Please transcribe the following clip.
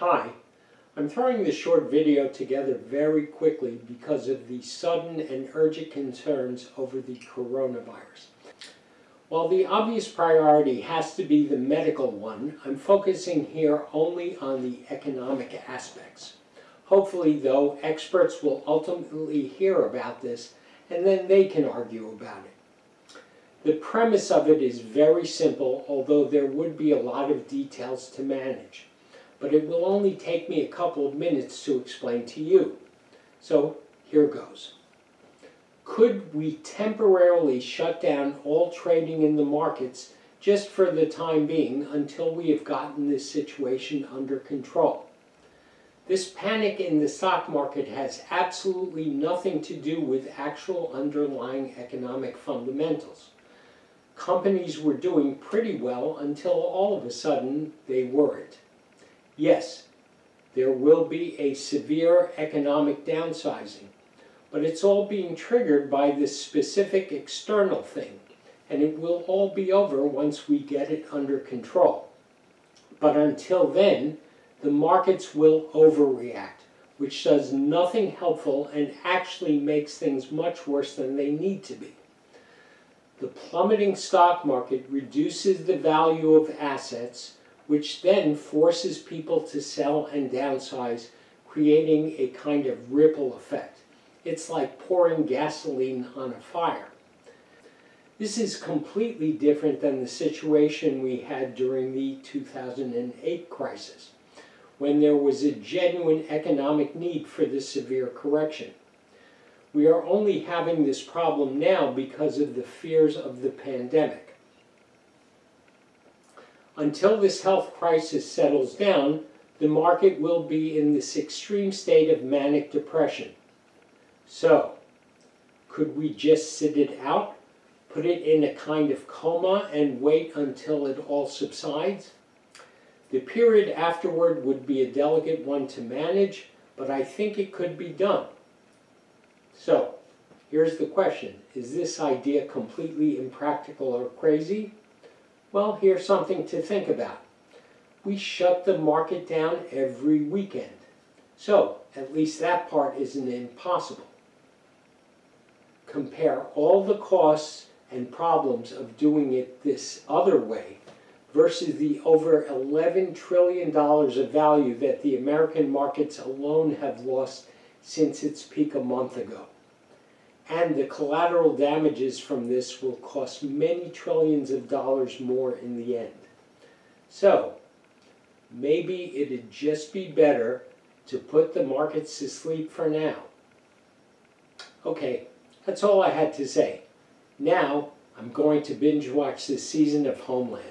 I'm throwing this short video together very quickly because of the sudden and urgent concerns over the coronavirus. While the obvious priority has to be the medical one, I'm focusing here only on the economic aspects. Hopefully, though, experts will ultimately hear about this and then they can argue about it. The premise of it is very simple, although there would be a lot of details to manage. But it will only take me a couple of minutes to explain to you. So here goes. Could we temporarily shut down all trading in the markets just for the time being until we have gotten this situation under control? This panic in the stock market has absolutely nothing to do with actual underlying economic fundamentals. Companies were doing pretty well until all of a sudden they weren't. Yes, there will be a severe economic downsizing, but it's all being triggered by this specific external thing, and it will all be over once we get it under control. But until then, the markets will overreact, which does nothing helpful and actually makes things much worse than they need to be. The plummeting stock market reduces the value of assets, which then forces people to sell and downsize, creating a kind of ripple effect. It's like pouring gasoline on a fire. This is completely different than the situation we had during the 2008 crisis when there was a genuine economic need for this severe correction. We are only having this problem now because of the fears of the pandemic. Until this health crisis settles down, the market will be in this extreme state of manic depression. So, could we just sit it out, put it in a kind of coma, and wait until it all subsides? The period afterward would be a delicate one to manage, but I think it could be done. So, here's the question. Is this idea completely impractical or crazy? Well, here's something to think about. We shut the market down every weekend. So, at least that part isn't impossible. Compare all the costs and problems of doing it this other way versus the over $11 trillion of value that the American markets alone have lost since its peak a month ago. And the collateral damages from this will cost many trillions of dollars more in the end. So, maybe it'd just be better to put the markets to sleep for now. Okay, that's all I had to say. Now, I'm going to binge watch this season of Homeland.